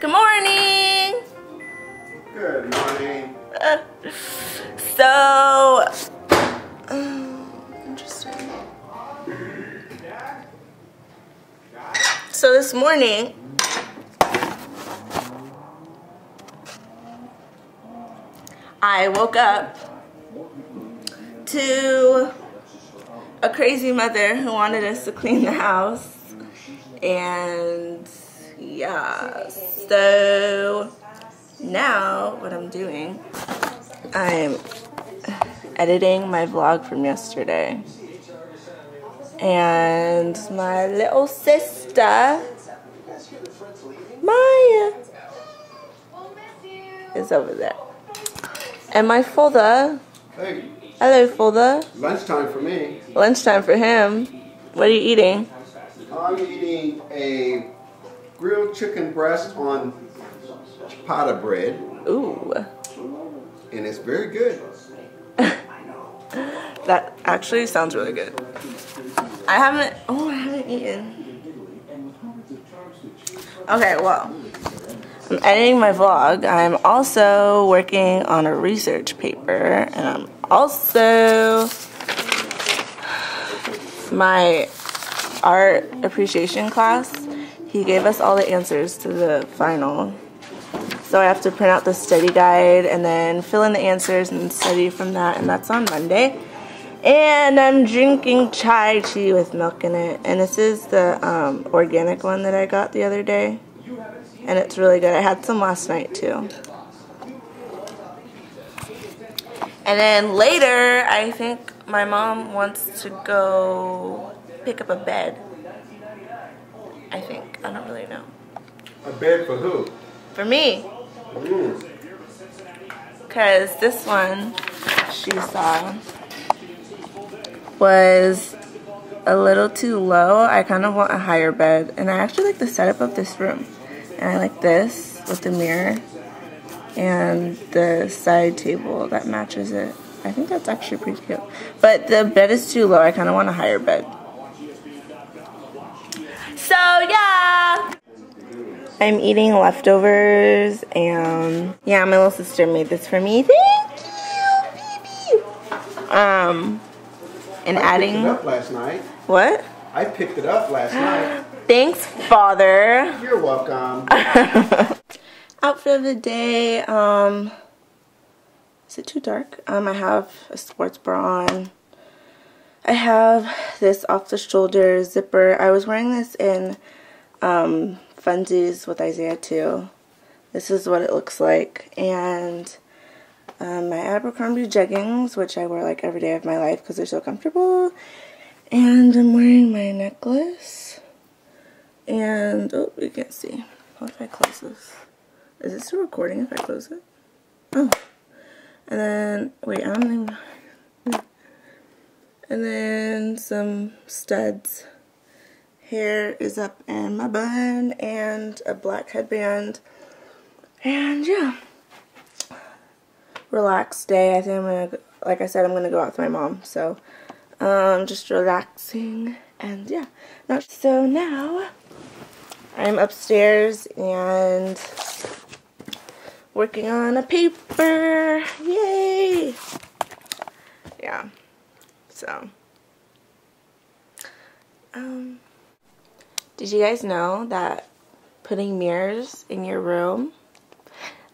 Good morning. Good morning. So, um, interesting. So this morning, I woke up to a crazy mother who wanted us to clean the house. And yeah, so now what I'm doing, I'm editing my vlog from yesterday. And my little sister, Maya, is over there. And my father, Hey, hello father, lunchtime for me. lunchtime for him. What are you eating? I'm eating a grilled chicken breast on ciabatta bread, Ooh, and it's very good. that actually sounds really good. I haven't, oh, I haven't eaten. Okay, well, I'm editing my vlog. I'm also working on a research paper, and I'm also my art appreciation class. He gave us all the answers to the final. So I have to print out the study guide and then fill in the answers and study from that, and that's on Monday. And I'm drinking chai tea with milk in it, and this is the um, organic one that I got the other day, and it's really good. I had some last night too. And then later, I think my mom wants to go pick up a bed. I think. I don't really know. A bed for who? For me. Mm. Because this one she saw was a little too low. I kind of want a higher bed. And I actually like the setup of this room. And I like this with the mirror and the side table that matches it. I think that's actually pretty cute. But the bed is too low. I kind of want a higher bed. So, yeah. I'm eating leftovers and yeah, my little sister made this for me. Thank you, baby. Um, and I adding picked it up last night. what? I picked it up last night. Thanks, father. You're welcome. Outfit of the day. Um, is it too dark? Um, I have a sports bra on. I have this off the shoulder zipper. I was wearing this in um, funsies with Isaiah too. This is what it looks like. And um, my Abercrombie jeggings, which I wear like every day of my life because they're so comfortable. And I'm wearing my necklace. And, oh, you can't see. What if I close this? Is it still recording if I close it? Oh. And then, wait, I don't even... And then some studs. Hair is up in my bun and a black headband. And yeah. Relaxed day. I think I'm gonna, like I said, I'm gonna go out with my mom. So, um, just relaxing. And yeah. So now, I'm upstairs and working on a paper. Yay! Yeah. So, um, did you guys know that putting mirrors in your room,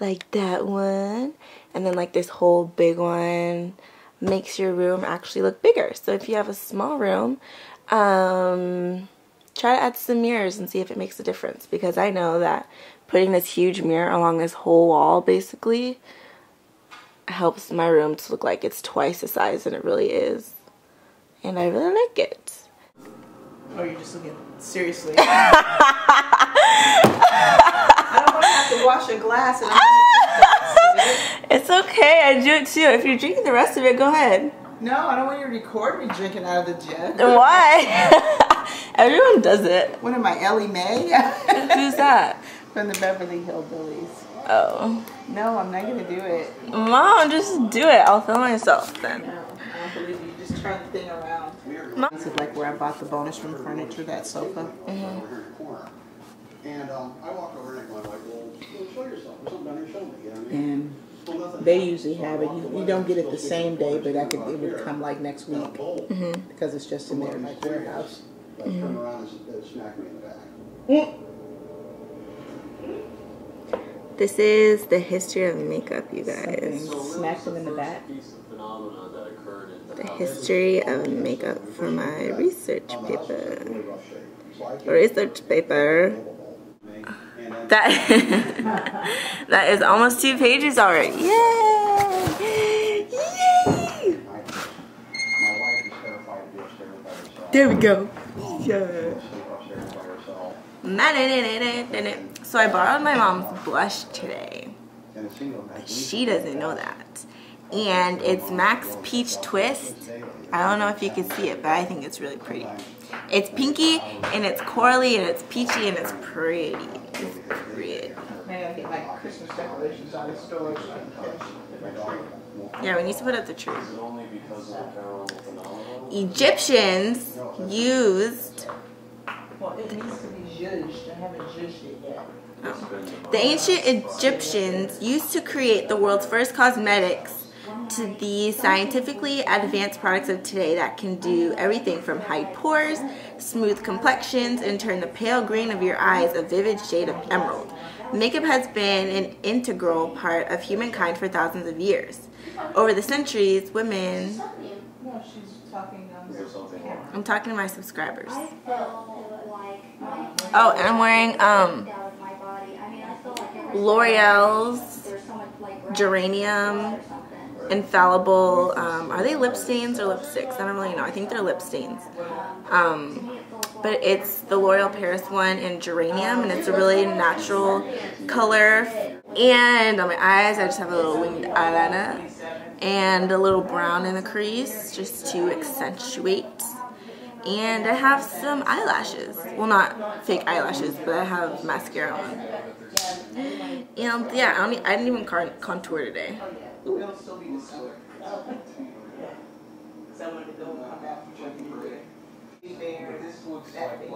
like that one, and then like this whole big one, makes your room actually look bigger? So if you have a small room, um, try to add some mirrors and see if it makes a difference because I know that putting this huge mirror along this whole wall basically helps my room to look like it's twice the size than it really is and I really like it. Oh, you're just looking seriously. I don't want to have to wash a glass and I'm it's okay, I do it too. If you're drinking the rest of it, go ahead. No, I don't want you to record me drinking out of the jug. Why? Everyone does it. What am I, Elly May? Who's that? From the Beverly Hillbillies. Oh. No, I'm not gonna do it. Mom, just do it. I'll film myself then. No, I don't believe you. Just turn the thing around. This is like where I bought the bonus room furniture, that sofa. Mm -hmm. And um, I over and I'm like, well, show yourself. There's something down And they usually have it. You, you don't get it the same day, but I could it would come like next week mm -hmm. because it's just in there, like warehouse. Mm -hmm. Around and smack me in the back. Mm. This is the history of makeup, you guys. Smack them in the back. The history of makeup for my research paper. Research paper. That that is almost two pages already. Yay! Yay! There we go. Yeah. So I borrowed my mom's blush today. She doesn't know that. And it's Max Peach Twist. I don't know if you can see it, but I think it's really pretty. It's pinky and it's corally and it's peachy and it's pretty. It's pretty. Maybe I'll get like Christmas decorations out of storage. Yeah, we need to put up the tree. Egyptians used Well, it needs to be judged. I haven't judged it yet. oh. the ancient Egyptians used to create the world's first cosmetics to the scientifically advanced products of today that can do everything from hide pores, smooth complexions, and turn the pale green of your eyes a vivid shade of emerald. Makeup has been an integral part of humankind for thousands of years. Over the centuries, women, No, she's talking on camera. I'm talking to my subscribers. I felt like my Oh, and I'm wearing um out of my body. I mean, I feel like every L'Oreal's there's so much like geranium. Infallible um, are they lip stains or lipsticks? I don't really know. I think they're lip stains. Um, but it's the l'oreal paris one in geranium and it's a really natural color. And on my eyes i just have a little winged eyeliner and a little brown in the crease just to accentuate. And i have some eyelashes. Well not fake eyelashes but i have mascara on. And yeah i, I didn't even contour today It'll still be the summer. Because I wanted to go and come back from Chucky Be there, this looks that big.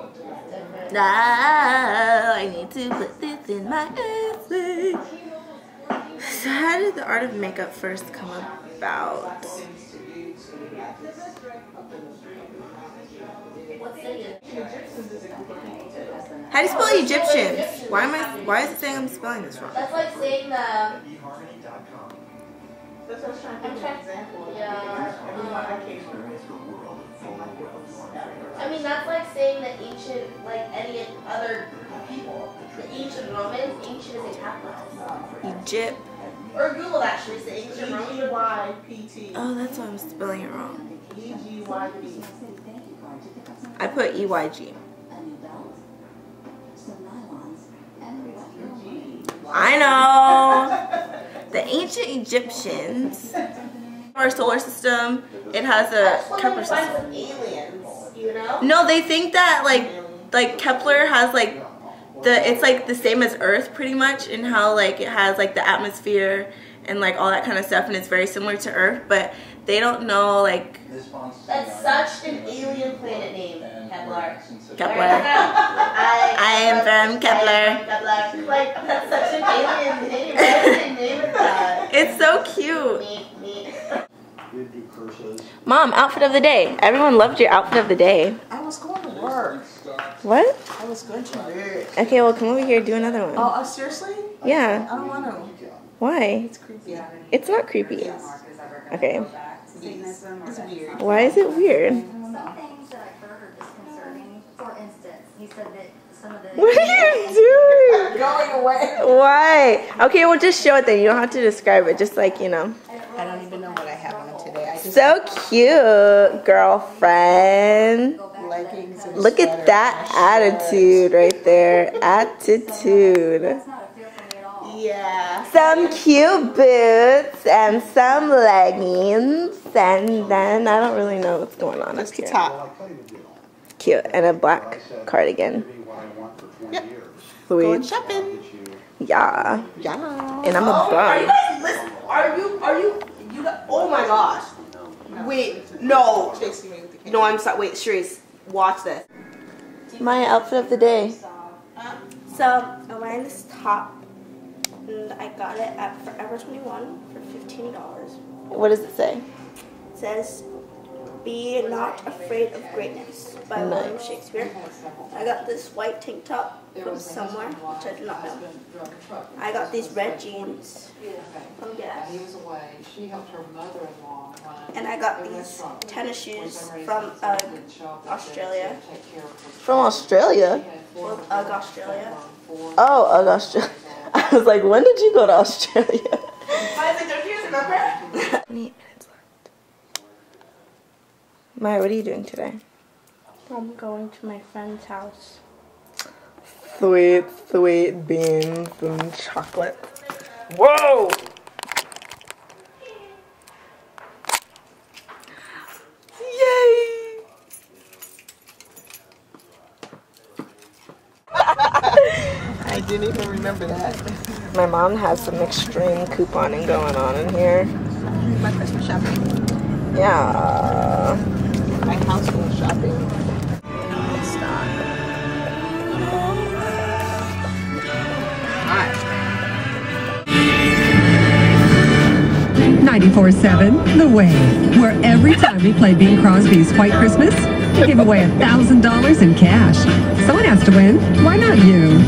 No, I need to put this in my essay. So how did the art of makeup first come about? How do you spell Egyptians? Why am I? Why is it saying I'm spelling this wrong? That's like saying the That's what I was trying to I'm give an example. yeah, Everyone I came from. I mean that's like saying that ancient like any other people. The ancient Romans, ancient is a capitalized. Egypt. Or Google actually say ancient Romans. E-G-Y-P-T. Oh, that's why I'm spelling it wrong. E-G-Y-P. I put E-Y-G. I know. The ancient Egyptians. Our solar system, it has a Kepler system. aliens, you know? No, they think that like like Kepler has like the it's like the same as Earth pretty much in how like it has like the atmosphere and like all that kind of stuff and it's very similar to Earth, but they don't know like That's such an alien planet name, Kepler. Kepler. Where are you from? I, I am from Kepler. I am from Kepler. Like, that's such an alien name. What name is that? It's so cute. Me, me. You do curses. Mom, outfit of the day. Everyone loved your outfit of the day. I was going to work. What? I was going to work. Okay, well come over here, do another Oh, one. uh, seriously? Yeah. I don't want to. Why? It's creepy. It's not creepy. Okay. It's weird. Why is it weird? Some things that I've heard are disconcerting. For instance, he said that some of the. What are you doing? Going away. Why? Okay, well just show it then. You don't have to describe it. Just like, you know. I don't even know what I have on today. I just So cute, girlfriend. Leggings and Look at that and attitude right there. Attitude. It's not a feel for me at all. shirts. Yeah. Some cute boots and some leggings. And then I don't really know what's going on up Just the here. Well, top. I tell you the deal. Cute. And a black cardigan. Give me what I want for 20 Yep. years. Going shopping. I'll get you Yeah. Yeah. And I'm a Oh, are you bum. guys listen? Are you? Are you? You? got- Oh my gosh! Wait, no, Chasing me with the no. I'm sorry. Wait, Charisse, watch this. My outfit of the day. So I'm wearing this top and I got it at Forever 21 for $15. What does it say? It says, Be not afraid of greatness by William Shakespeare. I got this white tank top from somewhere, which I do not know. I got these red jeans from Guess. He was away. She helped her mother-in-law. And I got these tennis shoes from uh, Australia. From Australia? Well, UGG Australia. Oh, Ugg, Australia. I was like, when did you go to Australia? I was like, don't you remember? 28 minutes left. Maya, what are you doing today? I'm going to my friend's house. Sweet, sweet beans and chocolate. Whoa! Yay! I didn't even remember that. My mom has some extreme couponing going on in here. My Christmas shopping. Yeah. My household shopping. 94.7 The Wave, where every time we play Bing Crosby's White Christmas, we give away $1,000 in cash. Someone has to win. Why not you?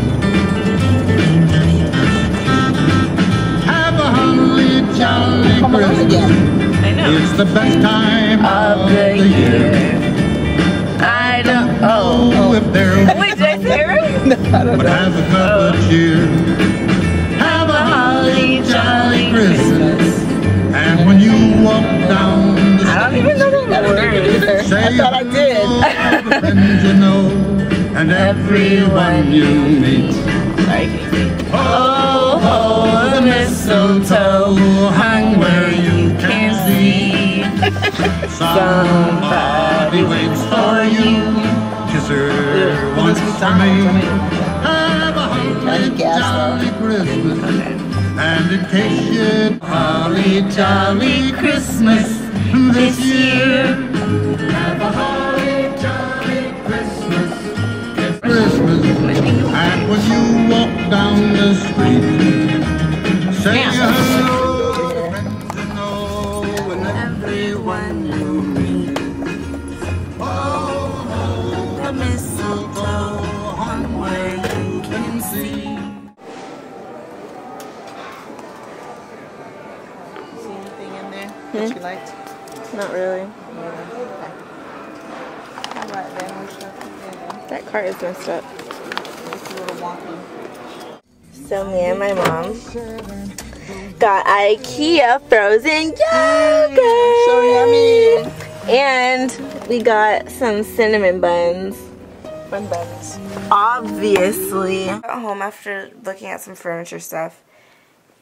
Have a holly jolly Christmas. It's the best time of the year. I don't. Oh, if there Wait, did I say it right? but have a cup of cheer. And when you walk down the I don't even know that word. I thought I did. friends you know and everyone you meet. Oh, ho, the mistletoe hung where you can see. Somebody waits for you. Kiss her once for me. Have a holly jolly Christmas. And in case you holly jolly Christmas this year. Have a holly jolly Christmas. Christmas. And when you walk down the street, say hello Mm-hmm. that you liked? Not really. All right, then we're. That cart is messed up. It's a little wonky. So me and my mom got IKEA frozen yogurt. So yummy. And we got some cinnamon buns. Fun buns. Obviously. I got home after looking at some furniture stuff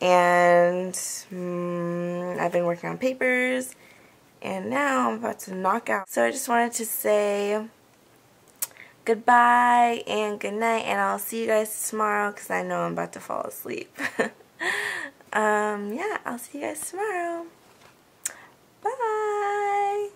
and um, I've been working on papers and now I'm about to knock out. So I just wanted to say goodbye and good night and I'll see you guys tomorrow because I know I'm about to fall asleep. um, yeah, I'll see you guys tomorrow. Bye!